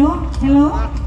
hello, hello.